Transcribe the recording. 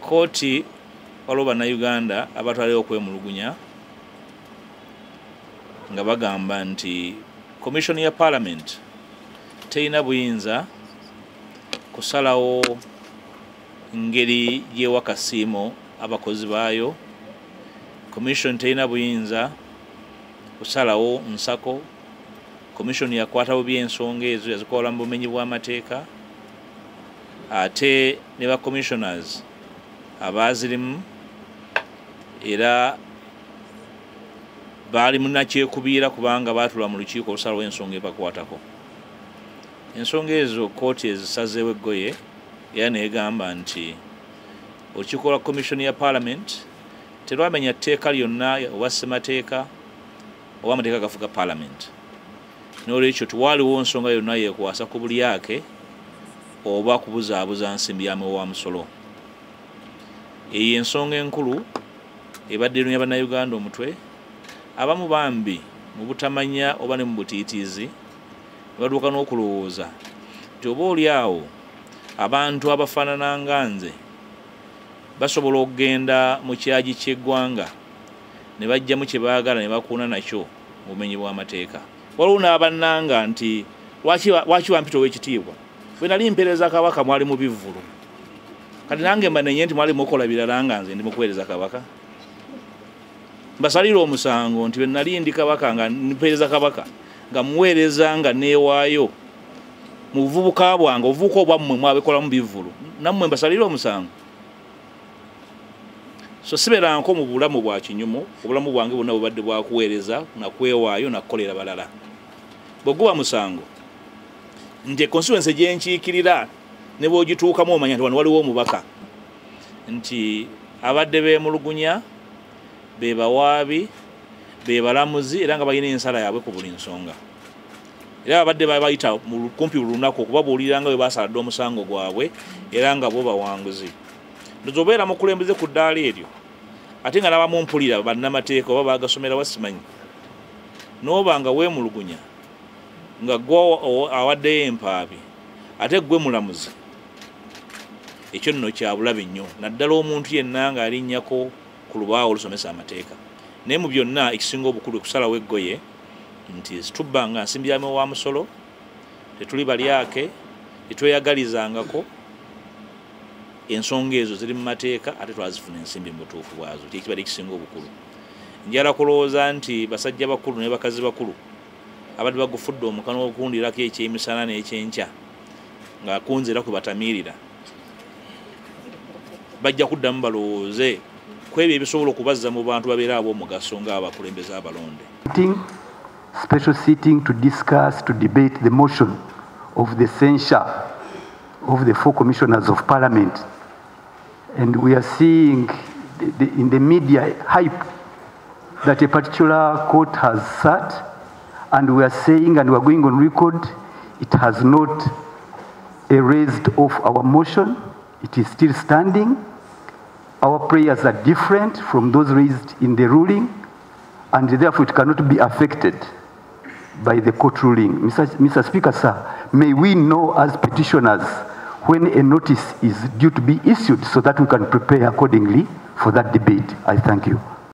kooti waliwo bannayuganda abatwaliwo okwemulugunya nga bagamba nti komishoni ya parliament terina buyinza kusalawo ngeri gyewa kasiimo abakozi baayo. Komishoni terina buyinza kusalawo nsako. Komishoni yakwata bubi ensonga ezo yazikola mu bumenyi bw'amateeka. Ate ne ba commissioners abazirimu era baali munakyekubiira kubanga baatula mu lukiiko olusalawo ensonga ebakwatako. Ensonga ezo kooti ezisazeewo eggoye era neegamba nti olukiiko lwa komishoni ya parliament terwamenya tteeka lyonna oba ssemateeka oba amateeka gafuga parliament. N'olwekyo tiwaaliwo nsonga yonna yekwasa ku bulyake oba kubuzaabuza nsimbi yamewo wa musolo eyo ensonga enkulu ebadde erunya bannayuganda omutwe. Abamu bambi mu butamanya oba ne mu butiitiizi ne baduuka n'okulowooza nti oba oli awo abantu abafaanana nga nze basobola okugenda mu kyagi ky'eggwanga ne bajjamu kye baagala ne bakuuna nakyo mu bumenyi bw'amateeka. Waliwo n'abannanga nti lwaki wampita ow'ekitiibwa bwe nali mpeereza kabaka mwali mu bivvulu kati nange mbanenye nti mwali mukola birala nga nze ndi mukuweereza kabaka. Mbasalira omusango nti bwe nali ndi kabaka nga mpeereza kabaka nga muweereza nga neewaayo. Mu buvubuka bwange obuvubuka obwammwe mwabikola mu bivvulu. Nammwe mbasalira omusango. So siberanko mu bulamu bwa kinyumu obulamu bwange bwonna bubadde bwakuweereza nakwewaayo nakukolera balala. Bweguba musango nti ekonstituensi gyenkiikirira ne bwogituukamu omanya nti wano waliwo omubaka nti abadde beemulugunya be bawaabi be balamuzi era nga balina ensala yaabwe ku buli nsonga. Era abadde babayita kumpi buli lunaku okubabuulira nga bwe basaladde omusango gwabwe era nga bo bawanguzi. Ndoza obeera mukulembeze ku ddaala eryo ate nga nabamu mpulira bannamateeka oba bagasomera wasimanyi. Nooba nga weemulugunya nga gwe awaddeyo empaabi ate gwe mulamuzi ekyo nno kyabulabe nnyo. Naddala omuntu yenna nga alinnyako ku lubaawo olusomesa amateeka. Naye mu byonna ekisinga obukulu ekusalawo eggoye nti situbba nga nsimbyame wa musolo tetuli balyake tetweyagalizangako ensonga ezo ziri mu mateeka ate twazifuna ensimbi mu butuufu bwazo kyekibadde ekisinga obukulu. Njala kulowooza nti basajja bakulu ne bakazi bakulu abadde bagufudde omukano okundirako ekyemisana n'ekyenkya ng'akunze era kwe batamiirira bajja kuddamu balowooze. Ku ebyo ebisobola okubazza mu bantu babeera ab'omugaso ng'abakulembeze abalonde. Special sitting to discuss to debate the motion of the censure of the four commissioners of parliament. And we are seeing the, the, in the media hype that a particular court has sat and we are saying and we are going on record it has not erased off our motion. It is still standing our prayers are different from those raised in the ruling and therefore it cannot be affected by the court ruling. Mr. Mr. Speaker, sir, may we know as petitioners when a notice is due to be issued so that we can prepare accordingly for that debate. I thank you.